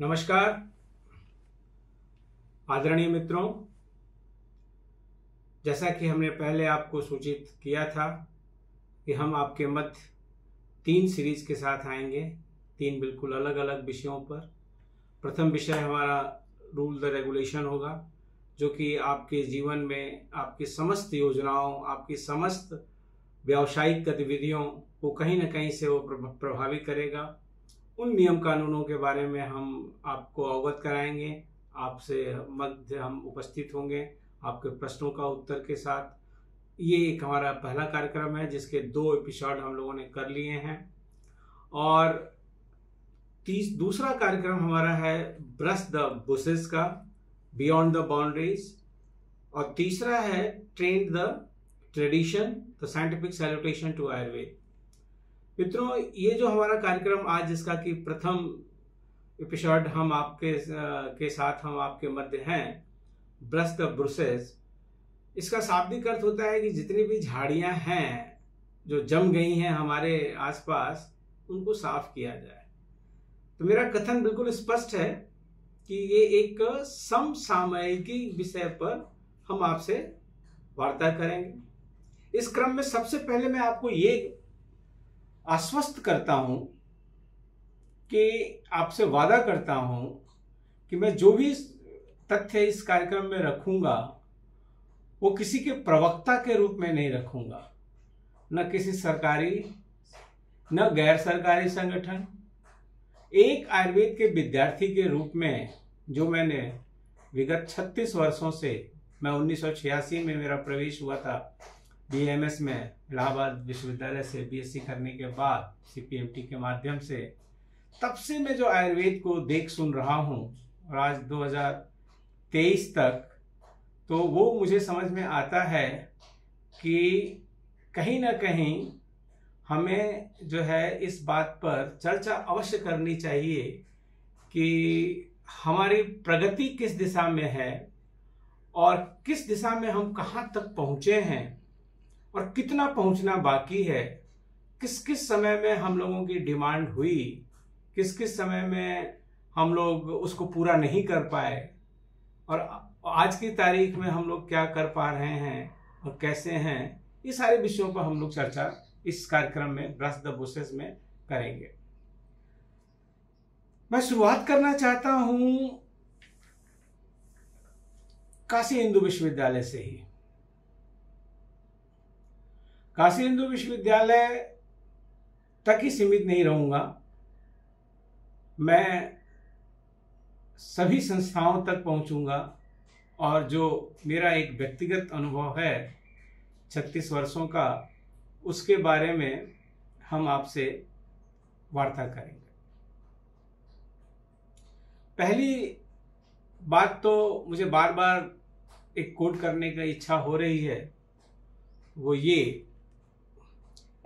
नमस्कार। आदरणीय मित्रों, जैसा कि हमने पहले आपको सूचित किया था कि हम आपके मध्य तीन सीरीज़ के साथ आएँगे, तीन बिल्कुल अलग अलग विषयों पर। प्रथम विषय हमारा रूल द रेगुलेशन होगा, जो कि आपके जीवन में आपकी समस्त योजनाओं, आपकी समस्त व्यावसायिक गतिविधियों को कहीं ना कहीं से वो प्रभावित करेगा। उन नियम कानूनों के बारे में हम आपको अवगत कराएँगे। आपसे मध्य हम उपस्थित होंगे आपके प्रश्नों का उत्तर के साथ। ये एक हमारा पहला कार्यक्रम है, जिसके दो एपिसोड हम लोगों ने कर लिए हैं। और तीस, दूसरा कार्यक्रम हमारा है ब्रश द बुसेस का, बियॉन्ड द बाउंड्रीज। और तीसरा है trend the tradition, the scientific salutation to Ayurveda. मित्रों, ये जो हमारा कार्यक्रम आज जिसका कि प्रथम एपिसोड हम आपके के साथ हम आपके मध्य हैं ब्रश द ब्रुसेस इसका शाब्दिक अर्थ होता है कि जितनी भी झाड़ियाँ हैं, जो जम गई हैं हमारे आसपास, उनको साफ़ किया जाए। तो मेरा कथन बिल्कुल स्पष्ट है कि ये एक समसामयिकी विषय पर हम आपसे वार्ता करेंगे। इस क्रम में सबसे पहले मैं आपको ये आश्वस्त करता हूँ कि आपसे वादा करता हूँ कि मैं जो भी तथ्य इस कार्यक्रम में रखूँगा, वो किसी के प्रवक्ता के रूप में नहीं रखूँगा। न किसी सरकारी, न गैर सरकारी संगठन। एक आयुर्वेद के विद्यार्थी के रूप में जो मैंने विगत 36 वर्षों से, मैं 1986 में मेरा प्रवेश हुआ था बीएमएस में इलाहाबाद विश्वविद्यालय से बीएससी करने के बाद सीपीएमटी के माध्यम से तब से मैं जो आयुर्वेद को देख सुन रहा हूँ, और आज 2023 तक तो वो मुझे समझ में आता है कि कहीं ना कहीं हमें जो है इस बात पर चर्चा अवश्य करनी चाहिए कि हमारी प्रगति किस दिशा में है और किस दिशा में हम कहाँ तक पहुँचे हैं। और कितना पहुँचना बाकी है? किस किस समय में हम लोगों की डिमांड हुई? किस किस समय में हम लोग उसको पूरा नहीं कर पाए? और आज की तारीख में हम लोग क्या कर पा रहे हैं और कैसे हैं? ये सारे विषयों पर हम लोग चर्चा इस कार्यक्रम में ब्रश द बुसेस में करेंगे। मैं शुरुआत करना चाहता हूँ काशी हिंदू विश्वविद्यालय से ही। काशी हिंदू विश्वविद्यालय तक ही सीमित नहीं रहूँगा। मैं सभी संस्थाओं तक पहुंचूँगा और जो मेरा एक व्यक्तिगत अनुभव है छत्तीस वर्षों का, उसके बारे में हम आपसे वार्ता करेंगे। पहली बात तो मुझे बार बार एक कोट करने की इच्छा हो रही है, वो ये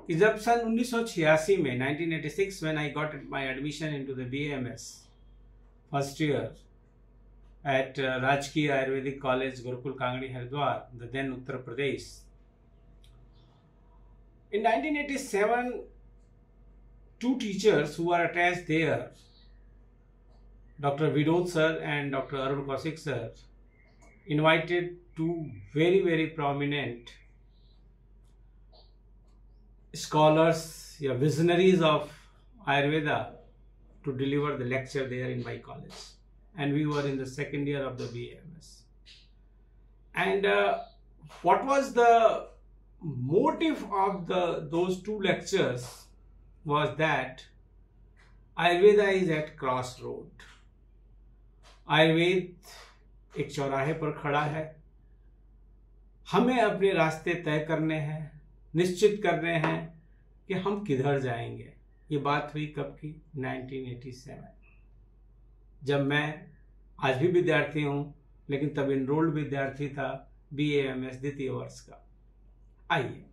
कि जब सन 1986 में 1986 when I got my admission into the BAMS first year at uh, Rajkiya Ayurvedic College, Gurukul Kangadi, Haridwar, the then Uttar Pradesh. In 1987, two teachers who were attached there, Dr. Vidod sir and Dr. Arun Kaushik sir, invited two very, very prominent scholars या visionaries of Ayurveda to deliver the lecture there in my college. And we were in the second year of the BAMS. And uh, what was the motive of the those two lectures was that Ayurveda is at crossroad. Ayurveda एक चौराहे पर खड़ा है हमें अपने रास्ते तय करने हैं निश्चित कर रहे हैं कि हम किधर जाएँगे। ये बात हुई कब की? 1987 जब मैं आज भी विद्यार्थी हूँ, लेकिन तब इनरोल्ड विद्यार्थी था बी एम एस द्वितीय वर्ष का। आइए,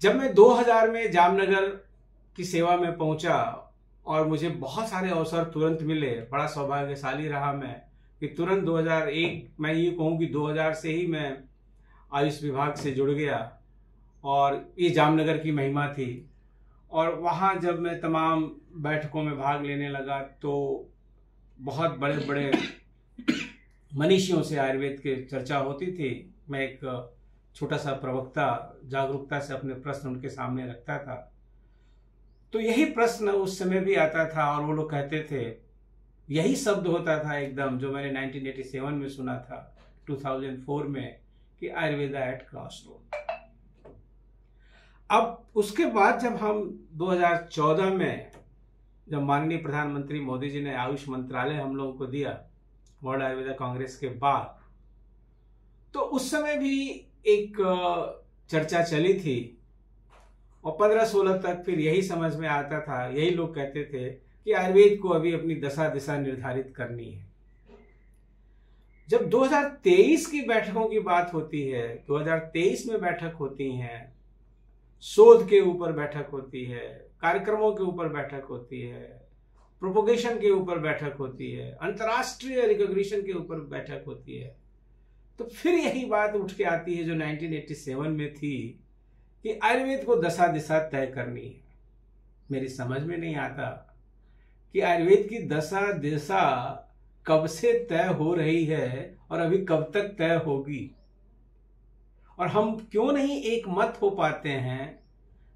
जब मैं 2000 में जामनगर की सेवा में पहुँचा और मुझे बहुत सारे अवसर तुरंत मिले, बड़ा सौभाग्यशाली रहा मैं कि तुरंत 2001 मैं ये कहूँ कि 2000 से ही मैं आयुष विभाग से जुड़ गया। और ये जामनगर की महिमा थी। और वहाँ जब मैं तमाम बैठकों में भाग लेने लगा तो बहुत बड़े बड़े मनीषियों से आयुर्वेद के चर्चा होती थी। मैं एक छोटा सा प्रवक्ता, जागरूकता से अपने प्रश्न उनके सामने रखता था। तो यही प्रश्न उस समय भी आता था और वो लोग कहते थे, यही शब्द होता था एकदम जो मैंने 1987 में सुना था 2004 में, कि आयुर्वेदा एट क्रॉस रोड अब उसके बाद जब हम 2014 में, जब माननीय प्रधानमंत्री मोदी जी ने आयुष मंत्रालय हम लोगों को दिया, वर्ल्ड आयुर्वेदा कांग्रेस के बाद तो उस समय भी एक चर्चा चली थी और पंद्रह सोलह तक फिर यही समझ में आता था, यही लोग कहते थे कि आयुर्वेद को अभी अपनी दशा दिशा निर्धारित करनी है। जब 2023 की बैठकों की बात होती है 2023 में बैठक होती हैं शोध के ऊपर बैठक होती है, कार्यक्रमों के ऊपर बैठक होती है प्रोपोगेशन के ऊपर बैठक होती है, अंतर्राष्ट्रीय रिकॉग्निशन के ऊपर बैठक होती है। तो फिर यही बात उठ के आती है जो 1987 में थी कि आयुर्वेद को दशा दिशा तय करनी है। मेरी समझ में नहीं आता कि आयुर्वेद की दशा दिशा कब से तय हो रही है और अभी कब तक तय होगी। और हम क्यों नहीं एक मत हो पाते हैं?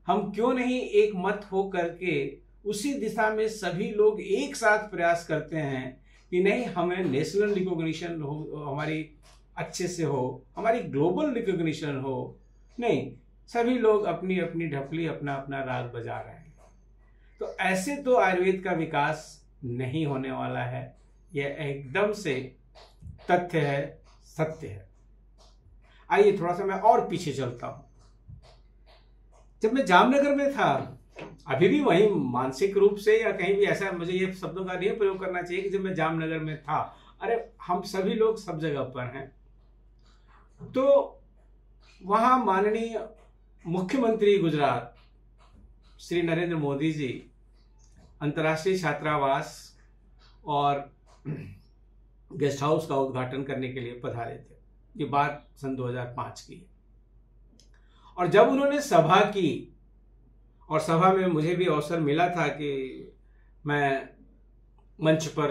हम क्यों नहीं एक मत हो करके उसी दिशा में सभी लोग एक साथ प्रयास करते हैं कि नहीं, हमें नेशनल रिकॉग्निशन हो, हमारी अच्छे से हो, हमारी ग्लोबल रिकॉग्निशन हो। नहीं, सभी लोग अपनी अपनी ढपली अपना अपना राग बजा रहे हैं। तो ऐसे तो आयुर्वेद का विकास नहीं होने वाला है। यह एकदम से तथ्य है, सत्य है। आइए थोड़ा सा मैं और पीछे चलता हूँ। जब मैं जामनगर में था, अभी भी वही मानसिक रूप से या कहीं भी ऐसा मुझे ये शब्दों का नहीं प्रयोग करना चाहिए कि जब मैं जामनगर में था। अरे, हम सभी लोग सब जगह पर हैं। तो वहाँ माननीय मुख्यमंत्री गुजरात, श्री नरेंद्र मोदी जी, अंतर्राष्ट्रीय छात्रावास और गेस्ट हाउस का उद्घाटन करने के लिए पधारे थे। ये बात सन 2005 की है। और जब उन्होंने सभा की, और सभा में मुझे भी अवसर मिला था कि मैं मंच पर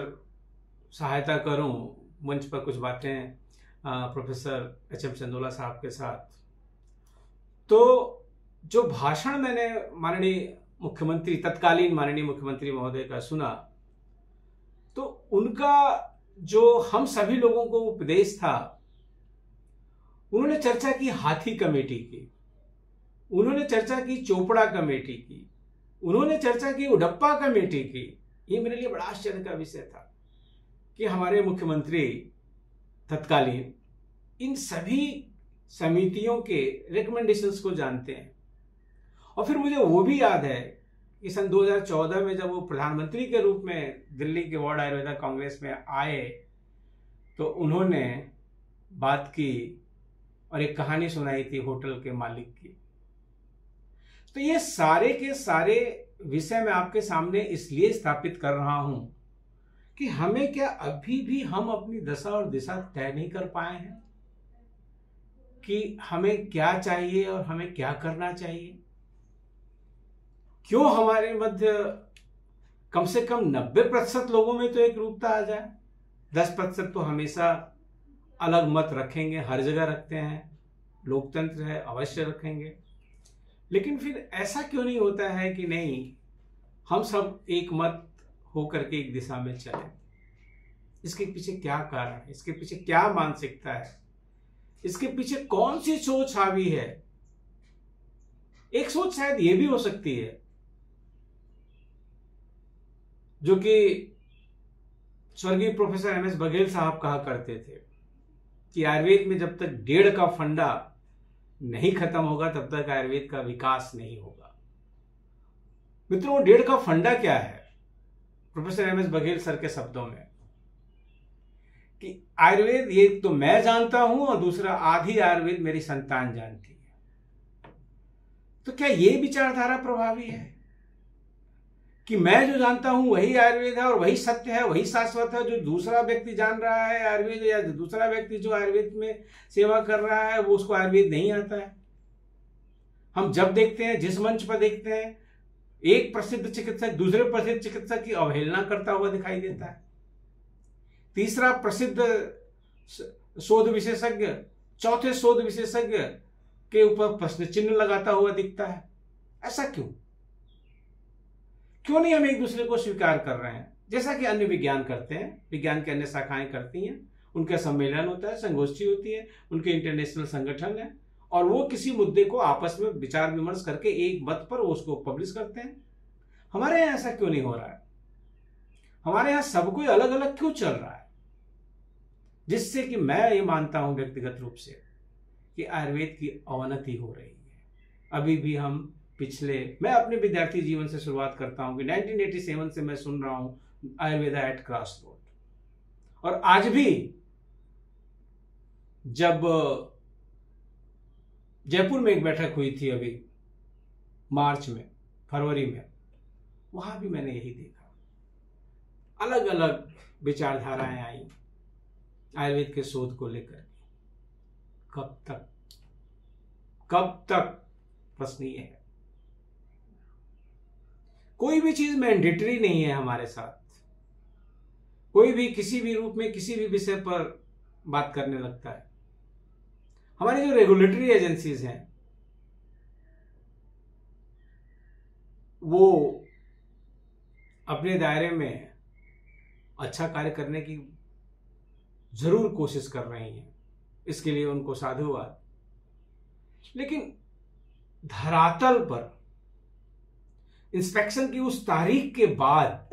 सहायता करूँ, मंच पर कुछ बातें प्रोफेसर एच एम चंदोला साहब के साथ। तो जो भाषण मैंने माननीय मुख्यमंत्री, तत्कालीन माननीय मुख्यमंत्री महोदय का सुना तो उनका जो हम सभी लोगों को उपदेश था उन्होंने चर्चा की हाथी कमेटी की, उन्होंने चर्चा की चोपड़ा कमेटी की, उन्होंने चर्चा की उडप्पा कमेटी की। ये मेरे लिए बड़ा आश्चर्य का विषय था कि हमारे मुख्यमंत्री तत्कालीन इन सभी समितियों के रिकमेंडेशंस को जानते हैं। और फिर मुझे वो भी याद है कि सन 2014 में जब वो प्रधानमंत्री के रूप में दिल्ली के वर्ल्ड आयुर्वेदा कांग्रेस में आए तो उन्होंने बात की और एक कहानी सुनाई थी होटल के मालिक की। तो ये सारे के सारे विषय मैं आपके सामने इसलिए स्थापित कर रहा हूँ कि हमें क्या अभी भी हम अपनी दशा और दिशा तय नहीं कर पाए हैं? कि हमें क्या चाहिए और हमें क्या करना चाहिए? क्यों हमारे मध्य कम से कम नब्बे प्रतिशत लोगों में तो एक रूपता आ जाए? दस प्रतिशत तो हमेशा अलग मत रखेंगे, हर जगह रखते हैं, लोकतंत्र है, अवश्य रखेंगे। लेकिन फिर ऐसा क्यों नहीं होता है कि नहीं, हम सब एक मत होकर के एक दिशा में चले? इसके पीछे क्या कारण है? इसके पीछे क्या मानसिकता है? इसके पीछे कौन सी सोच हावी है? एक सोच शायद ये भी हो सकती है, जो कि स्वर्गीय प्रोफेसर एम एस बघेल साहब कहा करते थे। कि आयुर्वेद में जब तक डेढ़ का फंडा नहीं खत्म होगा, तब तक आयुर्वेद का विकास नहीं होगा। मित्रों, डेढ़ का फंडा क्या है? Professor M S Baghel sir के शब्दों में। कि आयुर्वेद ये तो मैं जानता हूँ और दूसरा आधी आयुर्वेद मेरी संतान जानती है। तो क्या ये विचारधारा प्रभावी है? कि मैं जो जानता हूँ वही आयुर्वेद है और वही सत्य है, वही शाश्वत है, जो दूसरा व्यक्ति जान रहा है आयुर्वेद या दूसरा व्यक्ति जो आयुर्वेद में सेवा कर रहा है, वो उसको आयुर्वेद नहीं आता है। हम जब देखते हैं, जिस मंच पर देखते हैं, एक प्रसिद्ध चिकित्सक दूसरे प्रसिद्ध चिकित्सक की अवहेलना करता हुआ दिखाई देता है। तीसरा प्रसिद्ध शोध विशेषज्ञ, चौथे शोध विशेषज्ञ के ऊपर प्रश्न चिन्ह लगाता हुआ दिखता है। ऐसा क्यों? क्यों नहीं हम एक दूसरे को स्वीकार कर रहे हैं? जैसा कि अन्य विज्ञान करते हैं, विज्ञान की अन्य शाखाएँ करती हैं, उनका सम्मेलन होता है, संगोष्ठी होती है, उनके इंटरनेशनल संगठन है, और वो किसी मुद्दे को आपस में विचार विमर्श करके एक मत पर उसको पब्लिश करते हैं। हमारे यहाँ ऐसा क्यों नहीं हो रहा है? हमारे यहाँ सब कोई अलग अलग क्यों चल रहा है? जिससे कि मैं ये मानता हूँ व्यक्तिगत रूप से कि आयुर्वेद की अवनति हो रही है। अभी भी हम पिछले, मैं अपने विद्यार्थी जीवन से शुरुआत करता हूँ कि 1987 से मैं सुन रहा हूँ आयुर्वेदा एट क्रॉस रोड और आज भी जब, जयपुर में एक बैठक हुई थी अभी, मार्च में, फरवरी में, वहाँ भी मैंने यही देखा। अलग अलग विचारधाराएँ आई आयुर्वेद के शोध को लेकर। कब तक कब तक, प्रश्न ये है। कोई भी चीज़ मैंडेटरी नहीं है हमारे साथ। कोई भी, किसी भी रूप में, किसी भी विषय पर बात करने लगता है। हमारी जो रेगुलेटरी एजेंसीज हैं, वो अपने दायरे में अच्छा कार्य करने की ज़रूर कोशिश कर रही हैं। इसके लिए उनको साधुवाद। लेकिन धरातल पर इंस्पेक्शन की उस तारीख के बाद,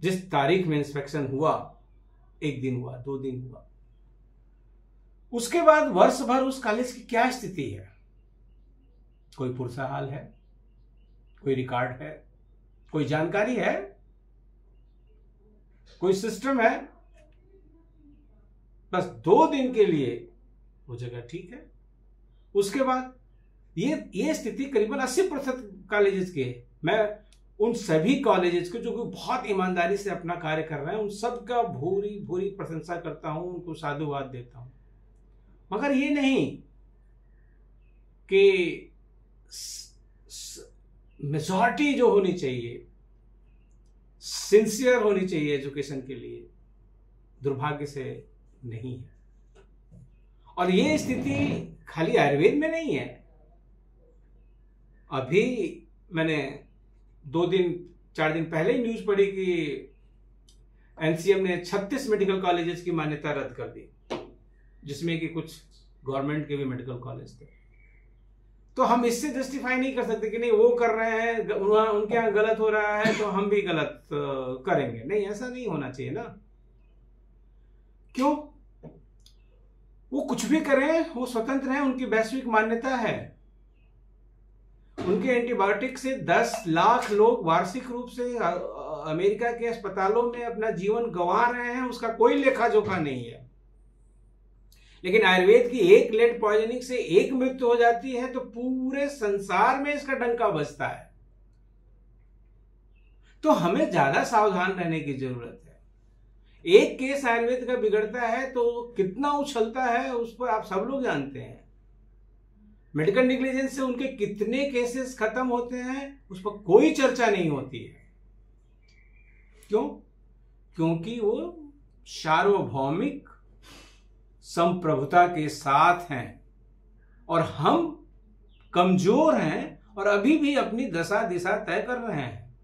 जिस तारीख में इंस्पेक्शन हुआ, एक दिन हुआ, दो दिन हुआ। उसके बाद वर्ष भर उस कॉलेज की क्या स्थिति है? कोई पुरसा हाल है? कोई रिकॉर्ड है? कोई जानकारी है? कोई सिस्टम है? बस दो दिन के लिए वो जगह ठीक है। उसके बाद ये ये स्थिति करीबन 80 प्रतिशत कॉलेजेस के मैं उन सभी कॉलेजेस को, जो कि बहुत ईमानदारी से अपना कार्य कर रहे हैं, उन सब का भूरी भूरी प्रशंसा करता हूँ, उनको साधुवाद देता हूँ। मगर ये नहीं कि मेजॉरिटी जो होनी चाहिए सिंसियर होनी चाहिए एजुकेशन के लिए, दुर्भाग्य से नहीं है। और ये स्थिति खाली आयुर्वेद में नहीं है। अभी मैंने दो दिन, चार दिन पहले ही न्यूज़ पड़ी कि एनसीएम ने 36 मेडिकल कॉलेजेस की मान्यता रद्द कर दी, जिसमें कि कुछ गवर्नमेंट के भी मेडिकल कॉलेज थे। तो हम इससे जस्टिफाई नहीं कर सकते कि नहीं, वो कर रहे हैं उनके यहाँ गलत हो रहा है तो हम भी गलत करेंगे। नहीं, ऐसा नहीं होना चाहिए ना। क्यों? वो कुछ भी करें, वो स्वतंत्र हैं, उनकी वैश्विक मान्यता है। उनके एंटीबायोटिक से 10 लाख लोग वार्षिक रूप से अमेरिका के अस्पतालों में अपना जीवन गंवा रहे हैं, उसका कोई लेखा जोखा नहीं है। लेकिन आयुर्वेद की एक लेड पॉइजनिंग से एक मृत्यु हो जाती है तो पूरे संसार में इसका डंका बजता है। तो हमें ज़्यादा सावधान रहने की ज़रूरत है। एक केस आयुर्वेद का बिगड़ता है तो कितना उछलता है, उस पर आप सब लोग जानते हैं। मेडिकल निग्लिजेंस से उनके कितने केसेस खत्म होते हैं, उस पर कोई चर्चा नहीं होती है। क्यों? क्योंकि वो सार्वभौमिक संप्रभुता के साथ हैं और हम कमज़ोर हैं और अभी भी अपनी दशा दिशा तय कर रहे हैं।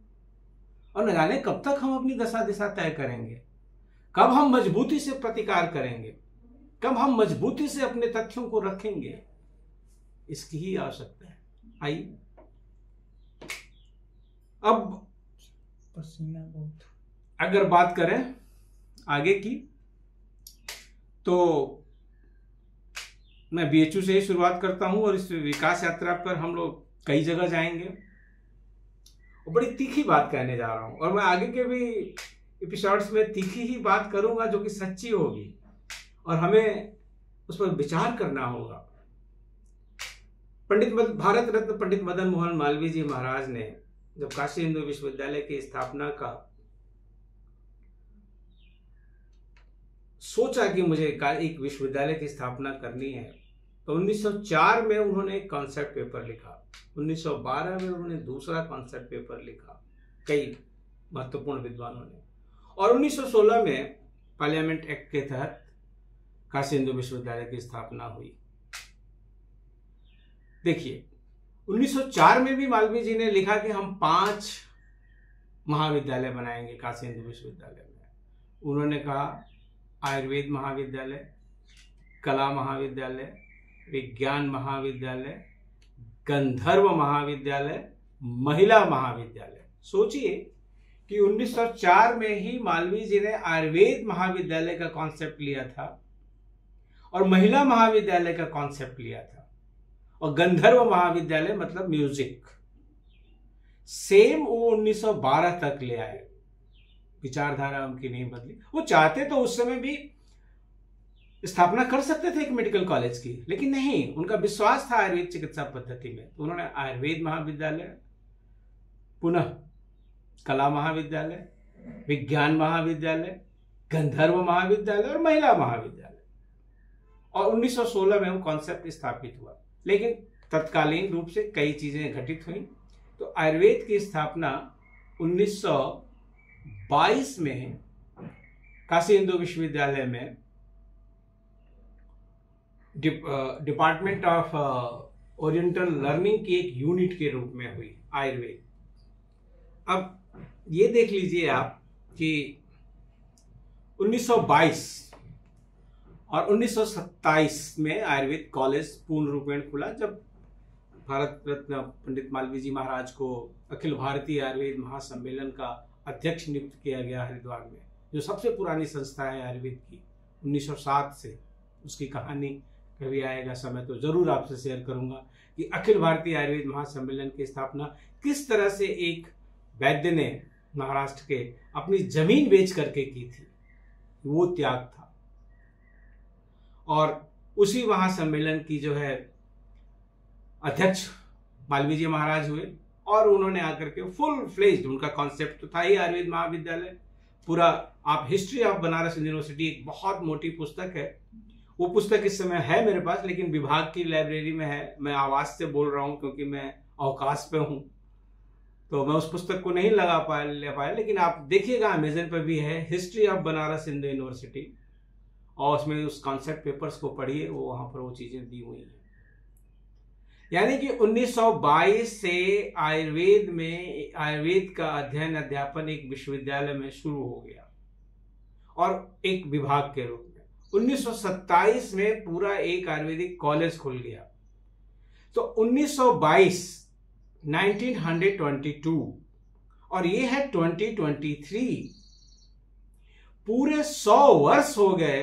और न जाने कब तक हम अपनी दशा दिशा तय करेंगे। कब हम मजबूती से प्रतिकार करेंगे। कब हम मजबूती से अपने तथ्यों को रखेंगे। इसकी ही आवश्यकता है। आइए। अब पसीना बहुत। अगर बात करें आगे की तो मैं बीएचयू से ही शुरुआत करता हूँ और इस विकास यात्रा पर हम लोग कई जगह जाएँगे। और बड़ी तीखी बात कहने जा रहा हूँ और मैं आगे के भी एपिसोड्स में तीखी ही बात करूँगा जो कि सच्ची होगी। और हमें उस पर विचार करना होगा। पंडित भारत रत्न पंडित मदन मोहन मालवीय जी महाराज ने जब काशी हिंदू विश्वविद्यालय की स्थापना का सोचा कि मुझे एक विश्वविद्यालय की स्थापना करनी है तो 1904 में उन्होंने एक कॉन्सेप्ट पेपर लिखा। 1912 में उन्होंने दूसरा कॉन्सेप्ट पेपर लिखा, कई महत्वपूर्ण विद्वानों ने। और 1916 में पार्लियामेंट एक्ट के तहत काशी हिंदू विश्वविद्यालय की स्थापना हुई। देखिए 1904 में भी मालवीय जी ने लिखा कि हम पाँच महाविद्यालय बनाएँगे काशी हिंदू विश्वविद्यालय में। उन्होंने कहा, आयुर्वेद महाविद्यालय, कला महाविद्यालय, विज्ञान महाविद्यालय, गंधर्व महाविद्यालय, महिला महाविद्यालय। सोचिए कि 1904 में ही मालवीय जी ने आयुर्वेद महाविद्यालय का कॉन्सेप्ट लिया था और महिला महाविद्यालय का कॉन्सेप्ट लिया था। और गंधर्व महाविद्यालय मतलब म्यूज़िक। सेम वो 1912 तक ले आए। विचारधारा उनकी नहीं बदली। वो चाहते तो उस समय भी स्थापना कर सकते थे एक मेडिकल कॉलेज की, लेकिन नहीं, उनका विश्वास था आयुर्वेद चिकित्सा पद्धति में। तो उन्होंने आयुर्वेद महाविद्यालय, पुनः कला महाविद्यालय, विज्ञान महाविद्यालय, गंधर्व महाविद्यालय और महिला महाविद्यालय। और 1916 में वो कॉन्सेप्ट स्थापित हुआ। लेकिन तत्कालीन रूप से कई चीज़ें घटित हुई। तो आयुर्वेद की स्थापना 1922 में काशी हिंदू विश्वविद्यालय में डिपार्टमेंट ऑफ़ ओरिएंटल लर्निंग की एक यूनिट के रूप में हुई, आयुर्वेद। अब ये देख लीजिए आप कि 1922 और 1927 में आयुर्वेद कॉलेज पूर्ण रूपेण खुला, जब भारत रत्न पंडित मालवीय जी महाराज को अखिल भारतीय आयुर्वेद महासम्मेलन का अध्यक्ष नियुक्त किया गया हरिद्वार में, जो सबसे पुरानी संस्था है आयुर्वेद की। 1907 से उसकी कहानी कभी आएगा, समय तो ज़रूर आपसे शेयर करूँगा कि अखिल भारतीय आयुर्वेद महासम्मेलन की स्थापना किस तरह से एक वैद्य ने महाराष्ट्र के अपनी ज़मीन बेच करके की थी। वो त्याग था। और उसी वहाँ सम्मेलन की जो है अध्यक्ष मालवीय जी महाराज हुए और उन्होंने आकर के फुल फ्लेज्ड उनका कॉन्सेप्ट तो था ही आयुर्वेद महाविद्यालय। पूरा आप हिस्ट्री ऑफ़ बनारस यूनिवर्सिटी एक बहुत मोटी पुस्तक है। वो पुस्तक इस समय है मेरे पास, लेकिन विभाग की लाइब्रेरी में है। मैं आवाज़ से बोल रहा हूँ क्योंकि मैं अवकाश पे हूँ। तो मैं उस पुस्तक को नहीं लगा पाया, ले पाया, लेकिन आप देखिएगा अमेजन पर भी है। History of Banaras Hindu university और उसमें उस कॉन्सेप्ट पेपर्स को पढ़िए, वो वहाँ पर वो चीज़ें दी हुई हैं। यानी कि 1922 से आयुर्वेद में, आयुर्वेद का अध्ययन अध्यापन एक विश्वविद्यालय में शुरू हो गया, और एक विभाग के रूप में। 1927 में पूरा एक आयुर्वेदिक कॉलेज खुल गया। तो 1922 1922 और ये है 2023 पूरे सौ वर्ष हो गए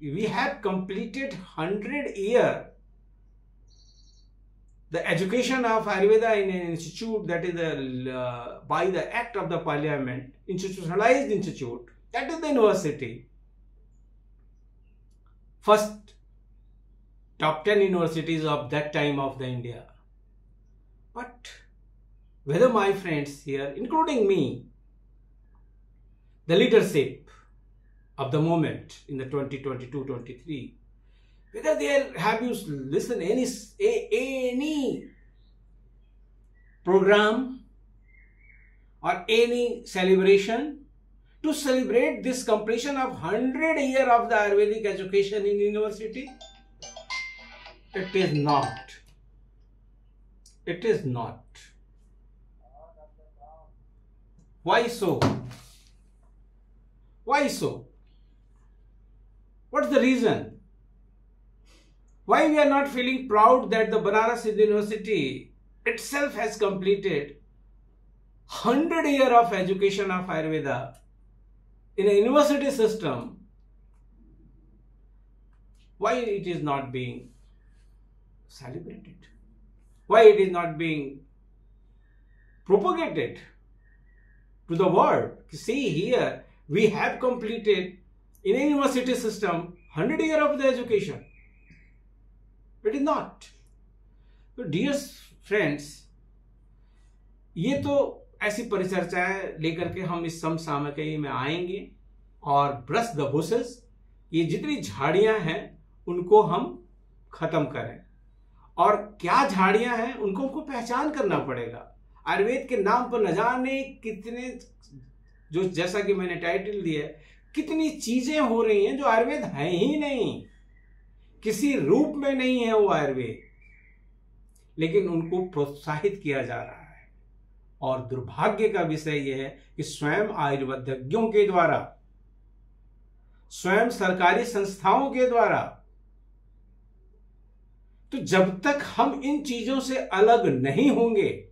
we have completed 100 year. The education of Ayurveda in an institute that is the, uh, by the act of the parliament institutionalized institute that is the university. First top 10 universities of that time of the India. But whether my friends here including me the leadership of the moment in the 2022-23, whether they have you listen any any program or any celebration to celebrate this completion of 100 year of the Ayurvedic education in university? It is not. It is not. Why so? Why so? What's the reason? Why we are not feeling proud that the Banaras University itself has completed 100 year of education of Ayurveda in a university system? Why it is not being celebrated? why it is not being propagated to the world. See here, we have completed in a university system 100 year of the education. It is not. So dear friends, ये तो ऐसी परिचर्चाएँ लेकर के हम इस समसामयिकी में आएँगे और ब्रश द बुसेस ये जितनी झाड़ियाँ हैं उनको हम खत्म करें और क्या झाड़ियाँ हैं उनको हमको पहचान करना पड़ेगा आयुर्वेद के नाम पर न जाने कितने जो जैसा कि मैंने टाइटल दिया है कितनी चीज़ें हो रही हैं जो आयुर्वेद है ही नहीं। किसी रूप में नहीं है वो आयुर्वेद। लेकिन उनको प्रोत्साहित किया जा रहा है। और दुर्भाग्य का विषय यह है कि स्वयं आयुर्वेदज्ञों के द्वारा, स्वयं सरकारी संस्थाओं के द्वारा तो जब तक हम इन चीज़ों से अलग नहीं होंगे,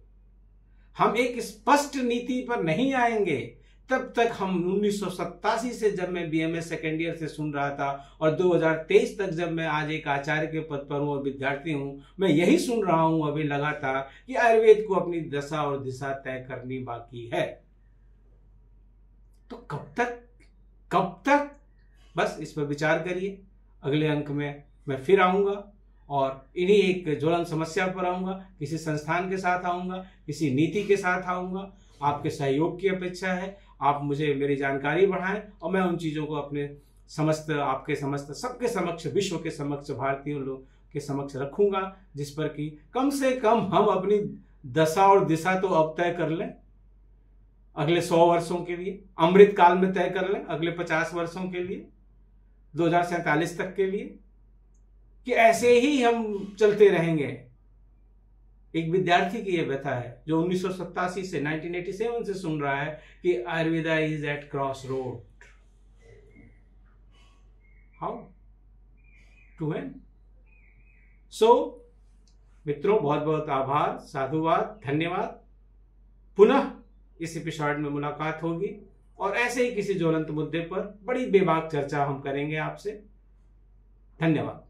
हम एक स्पष्ट नीति पर नहीं आएँगे तब तक हम उन्नीस सौ सत्तासी से जब मैं बीएमएस सेकेंड ईयर से सुन रहा था और 2023 तक जब मैं आज एक आचार्य के पद पर हूँ और विद्यार्थी हूँ, मैं यही सुन रहा हूँ अभी लगातार कि आयुर्वेद को अपनी दशा और दिशा तय करनी बाकी है। तो कब तक? कब तक? बस इस पर विचार करिए। अगले अंक में मैं फिर आऊँगा और इन्हीं एक ज्वलन समस्या पर आऊँगा। किसी संस्थान के साथ आऊँगा, किसी नीति के साथ आऊँगा। आपके सहयोग की अपेक्षा है। आप मुझे मेरी जानकारी बढ़ाएँ और मैं उन चीज़ों को अपने समस्त, आपके समस्त, सबके समक्ष, विश्व के समक्ष, भारतीय लोग के समक्ष रखूँगा, जिस पर कि कम से कम हम अपनी दशा और दिशा तो अब तय कर लें। अगले सौ वर्षों के लिए, अमृत काल में तय कर लें, अगले पचास वर्षों के लिए, दो तक के लिए, कि ऐसे ही हम चलते रहेंगे। एक विद्यार्थी की यह व्यथा है, जो उन्नीस सौ सत्तासी से 1987 से सुन रहा है कि Ayurveda is at cross road how to N सो मित्रों बहुत बहुत आभार, साधुवाद, धन्यवाद। पुनः इस एपिसोड में मुलाकात होगी, और ऐसे ही किसी ज्वलंत मुद्दे पर बड़ी बेबाक चर्चा हम करेंगे आपसे। धन्यवाद।